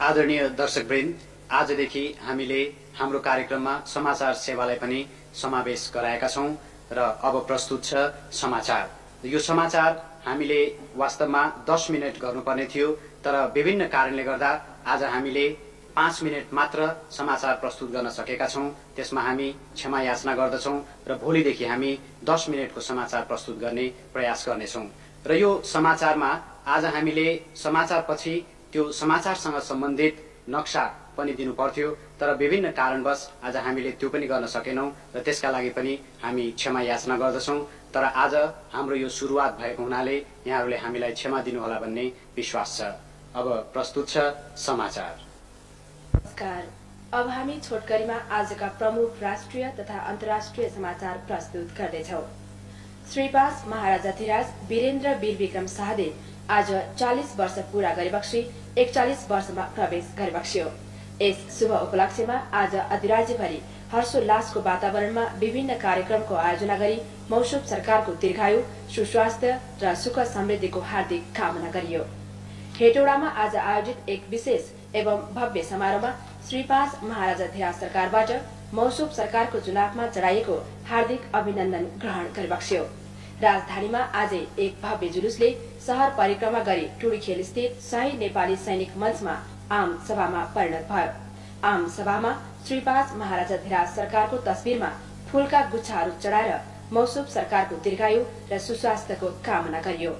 आदरणीय दर्शकवृन्द आजदेखि हामीले हाम्रो कार्यक्रममा समाचार सेवालाई पनि समावेश गराएका छौँ र अब प्रस्तुत छ समाचार। यो समाचार हामीले वास्तवमा दस मिनट गर्नुपर्ने थियो तर विभिन्न कारणले गर्दा आज हामीले पाँच मिनट मात्र समाचार प्रस्तुत गर्न सकेका छौँ। त्यसमा हामी क्षमा याचना गर्दछौँ र भोलिदेखि हामी दस मिनटको समाचार प्रस्तुत गर्ने प्रयास गर्नेछौँ। र यो समाचारमा आज हामीले समाचारपछि त्यो समाचारसँग सम्बन्धित नक्सा पनि दिनु पर्थ्यो तर विभिन्न कारणवश आज हामीले त्यो पनि गर्न सकेनौँ र त्यसका लागि पनि हामी क्षमा याचना गर्दछौँ। तर आज हाम्रो यो सुरुवात भएको हुनाले यहाँहरूले हामीलाई क्षमा दिनुहोला भन्ने विश्वास छ। अब प्रस्तुत छ समाचार। नमस्कार। अब हामी छोटकरीमा आजका प्रमुख राष्ट्रिय तथा अन्तर्राष्ट्रिय समाचार प्रस्तुत गर्दैछौ श्रीपास महाराजाधिराज वीरेन्द्र वीर विक्रम शाहले आज चालिस वर्ष पूरा गरेपछि एकचालिस वर्षमा प्रवेश गरेबक्स्यो यस शुभ उपलक्ष्यमा आज अधिराज्यभरि हर्षोल्लासको वातावरणमा विभिन्न कार्यक्रमको आयोजना गरी मौसुम सरकारको दीर्घायु सुस्वास्थ्य र सुख समृद्धिको हार्दिक कामना गरियो। हेटौडामा आज आयोजित एक विशेष एवं भव्य समारोहमा श्रीपास महाराजा धिराज सरकारबाट मौसुम सरकारको चुनावमा चढाइएको हार्दिक अभिनन्दन ग्रहण गरिबक्स्यो राजधानीमा आज एक भव्य जुलुसले शहर परिक्रमा गरी टुडीखेल स्थित शाही नेपाली सैनिक मञ्चमा आम सभामा परिणत भयो। आम सभामा श्रीपास महाराजा धिराज सरकारको तस्विरमा फूलका गुच्छाहरू चढाएर मौसुम सरकारको दीर्घायु र सुस्वास्थ्यको कामना गरियो।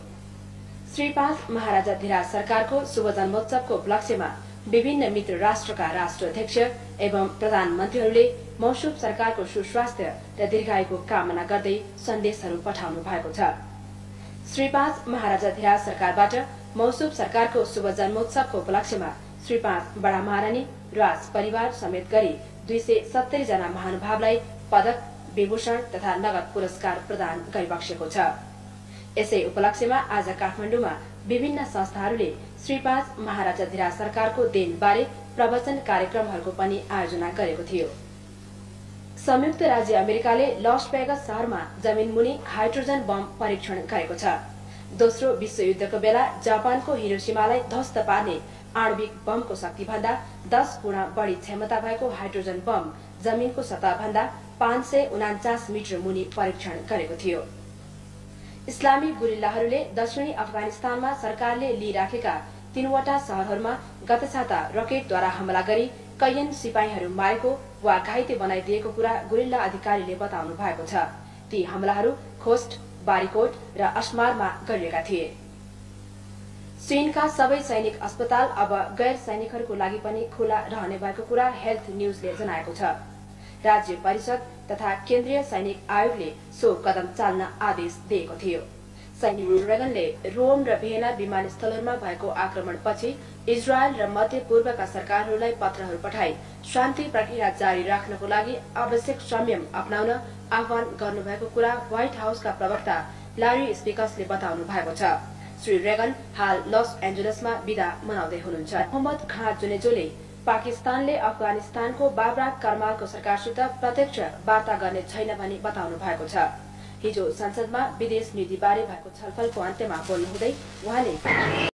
श्रीपास महाराजा धिराज सरकारको शुभ जन्मोत्सवको उपलक्ष्यमा विभिन्न मित्र राष्ट्रका राष्ट्राध्यक्ष एवं प्रधानमन्त्रीहरूले मौसुम सरकारको सुस्वास्थ्य र दीर्घायुको कामना गर्दै सन्देशहरू पठाउनु भएको छ। श्रीपास महाराजा धिराज सरकारबाट मौसुम सरकारको शुभ जन्मोत्सवको उपलक्ष्यमा श्रीपास बडा महारानी राज परिवार समेत गरी दुई सय सत्तरी जना महानुभावलाई पदक विभूषण तथा नगद पुरस्कार प्रदान गरिबक्सेको छ। यसै उपलक्ष्यमा आज काठमाडौँमा विभिन्न संस्थाहरूले श्रीपास महाराजा धिराज सरकारको देनबारे प्रवचन कार्यक्रमहरूको पनि आयोजना गरेको थियो। संयुक्त राज्य अमेरिकाले लस वेगस शहरमा जमिन मुनि हाइड्रोजन बम परीक्षण गरेको छ। दोस्रो विश्वयुद्धको बेला जापानको हिरोसीमालाई ध्वस्त पार्ने आणविक बमको शक्ति भन्दा दस गुणा बढी क्षमता भएको हाइड्रोजन बम जमिनको सतह भन्दा पाँच सय उनाचास मिटर मुनि परीक्षण गरेको थियो। इस्लामी गुरिल्लाहरूले दक्षिणी अफगानिस्तानमा सरकारले लिइराखेका तीनवटा शहरहरूमा गत साता रकेटद्वारा हमला गरी कैयन सिपाहीहरू मारेको वा घाइते बनाइदिएको कुरा गुरिल्ला अधिकारीले बताउनु भएको छ। ती हमलाहरू खोस्ट बारीकोट र अस्मारमा गरिएका थिए। चीनका सबै सैनिक अस्पताल अब गैर सैनिकहरूको लागि पनि खुला रहने भएको कुरा हेल्थ न्यूजले जनाएको छ। राज्य परिषद तथा केन्द्रीय सैनिक आयोगले सो कदम चाल्न आदेश दिएको थियो। सैनिक रेगनले रोम र भियना विमानस्थलहरूमा भएको आक्रमणपछि इजरायल र मध्य पूर्वका सरकारहरूलाई पत्रहरू पठाई शान्ति प्रक्रिया जारी राख्नको लागि आवश्यक संयम अप्नाउन आह्वान गर्नुभएको कुरा व्हाइट हाउसका प्रवक्ता लारी स्पिकर्सले बताउनु भएको छ। श्री रेगन हाल लस एन्जलसमा विदा मनाउँदै हुनुहुन्छ। मोहम्मद खाँ जुनेजोले पाकिस्तानले अफगानिस्तानको बाबरा करमालको सरकारसित प्रत्यक्ष वार्ता गर्ने छैन भनी बताउनु भएको छ। हिजो संसदमा विदेश नीतिबारे भएको छलफलको अन्त्यमा बोल्नुहुँदै उहाँले